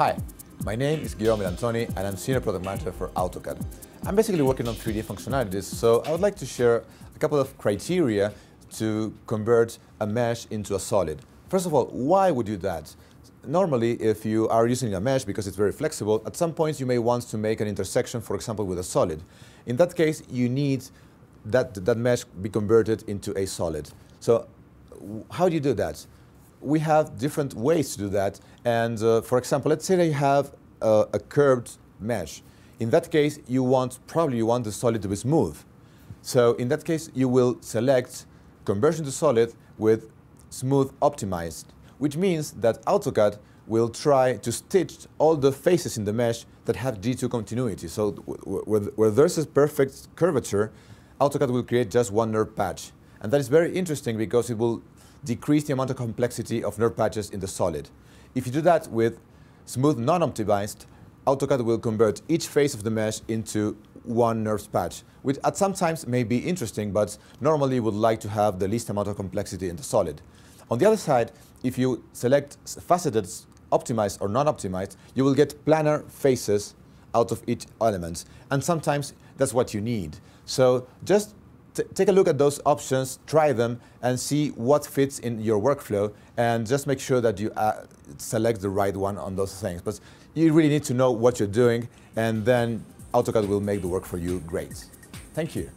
Hi, my name is Guillermo Melantoni and I'm Senior Product Manager for AutoCAD. I'm basically working on 3D functionalities, so I would like to share a couple of criteria to convert a mesh into a solid. First of all, why would you do that? Normally, if you are using a mesh because it's very flexible, at some points you may want to make an intersection, for example, with a solid. In that case, you need that, that mesh be converted into a solid. So how do you do that? We have different ways to do that. And uh, for example, let's say that you have a, curved mesh. In that case, you want, probably you want the solid to be smooth. So in that case, you will select conversion to solid with smooth optimized, which means that AutoCAD will try to stitch all the faces in the mesh that have G2 continuity. So where, there's a perfect curvature, AutoCAD will create just one NURB patch. And that is very interesting because it will decrease the amount of complexity of NURB patches in the solid. If you do that with smooth non-optimized, AutoCAD will convert each face of the mesh into one NURB patch, which at some times may be interesting, but normally would like to have the least amount of complexity in the solid. On the other side, if you select faceted optimized or non-optimized, you will get planar faces out of each element. And sometimes that's what you need. So just take a look at those options, try them, and see what fits in your workflow, and just make sure that you uh, select the right one on those things. But you really need to know what you're doing, and then AutoCAD will make the work for you great. Thank you.